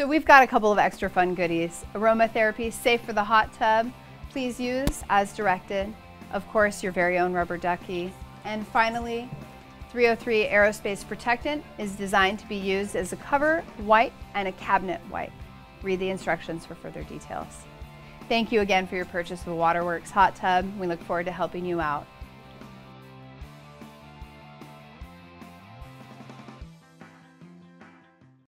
So we've got a couple of extra fun goodies. Aromatherapy, safe for the hot tub. Please use as directed. Of course, your very own rubber ducky. And finally, 303 Aerospace Protectant is designed to be used as a cover wipe and a cabinet wipe. Read the instructions for further details. Thank you again for your purchase of a Waterworks hot tub. We look forward to helping you out.